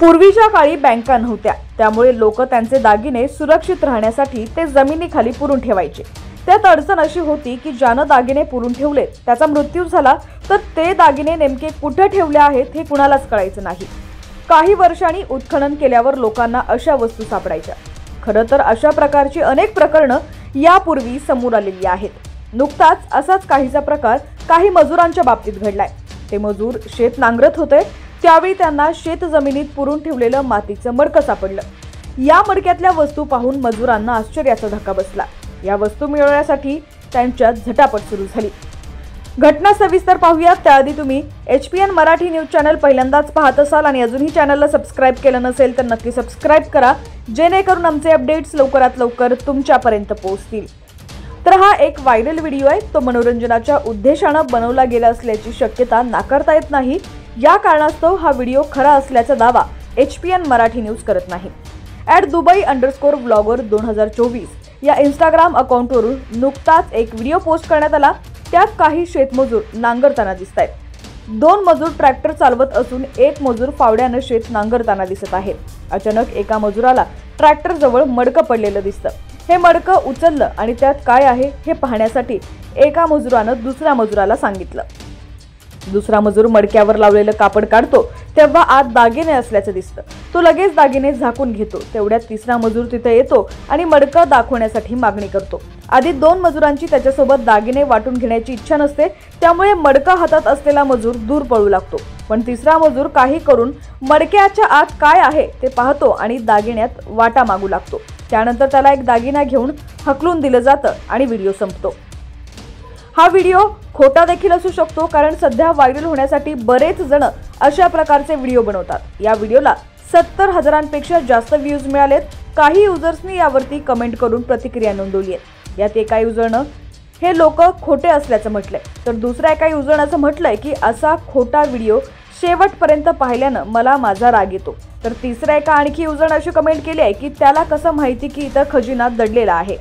पूर्वीच्या काळी बँका नव्हत्या. त्यामुळे लोक त्यांचे दागिने सुरक्षित राहण्यासाठी ते जमिनीखाली पुरून ठेवायचे. त्यात अडचण अशी होती की ज्यानं दागिने पुरून ठेवले त्याचा मृत्यू झाला तर ते दागिने नेमके कुठे ठेवले आहेत हे कुणालाच कळायचं नाही. काही वर्षांनी उत्खनन केल्यावर लोकांना अशा वस्तू सापडायच्या. खरं तर अशा प्रकारची अनेक प्रकरणं यापूर्वी समोर आलेली आहेत. नुकताच असाच काहीचा प्रकार काही मजुरांच्या बाबतीत घडलाय. ते मजूर शेत नांगरत होते त्यावेळी त्यांना शेत जमिनीत पुरून ठेवलेलं मातीचं मडकं सापडलं. या मडक्यातल्या वस्तू पाहून मजुरांना आश्चर्याचा धक्का बसला. या वस्तू मिळवण्यासाठी त्यांच्यात झटापट सुरू झाली. घटना सविस्तर पाहूयात. त्याआधी तुम्ही H P N Marathi news channel पहिल्यांदाच पाहत असाल आणि अजूनही चॅनलला सबस्क्राईब केलं नसेल तर नक्की सबस्क्राईब करा जेणेकरून आमचे अपडेट्स लवकरात लवकर तुमच्यापर्यंत पोहोचतील. तर हा एक व्हायरल व्हिडिओ आहे. तो मनोरंजनाच्या उद्देशानं बनवला गेला असल्याची शक्यता नाकारता येत नाही. या कारणास्तव हा व्हिडिओ खरा असल्याचा दावा H P N Marathi news करत नाही. ॲट दुबई अंडरस्कोर ब्लॉगर दोन हजार चोवीस या इंस्टाग्राम अकाउंटवरून नुकताच एक व्हिडिओ पोस्ट करण्यात आला. त्यात काही शेतमजूर नांगरताना दिसत आहेत दोन मजूर ट्रॅक्टर चालवत असून एक मजूर फावड्यानं शेत नांगरताना दिसत आहे. अचानक एका मजुराला ट्रॅक्टरजवळ मडकं पडलेलं दिसतं. हे मडकं उचललं आणि त्यात काय आहे हे पाहण्यासाठी एका मजुरानं दुसऱ्या मजुराला सांगितलं. दुसरा मजूर मडक्यावर लावलेलं कापड काढतो तेव्हा आत दागिने असल्याचं दिसतं. तो लगेच दागिने झाकून घेतो तेवढ्यात तिसरा मजूर तिथे येतो आणि मडकं दाखवण्यासाठी मागणी करतो. आधी दोन मजुरांची त्याच्यासोबत दागिने वाटून घेण्याची इच्छा नसते त्यामुळे मडका हातात असलेला मजूर दूर पळू लागतो. पण तिसरा मजूर काही करून मडक्याच्या आत काय आहे ते पाहतो आणि दागिन्यात वाटा मागू लागतो. त्यानंतर त्याला एक दागिना घेऊन हकलून दिलं जातं आणि व्हिडिओ संपतो. हा व्हिडिओ खोटा देखील असू शकतो कारण सध्या व्हायरल होण्यासाठी बरेच जण अशा प्रकारचे व्हिडिओ बनवतात. या व्हिडिओला सत्तर हजारांपेक्षा जास्त व्ह्यूज मिळालेत. काही युजर्सनी यावरती कमेंट करून प्रतिक्रिया नोंदवली आहे यात एका युजरनं हे लोक खोटे असल्याचं म्हटलंय. तर दुसऱ्या एका युजरनं असं म्हटलंय की असा खोटा व्हिडिओ शेवटपर्यंत पाहिल्यानं मला माझा राग येतो. तर तिसऱ्या एका आणखी युजरनं अशी कमेंट केली आहे की त्याला कसं माहिती की इथं खजिना दडलेला आहे?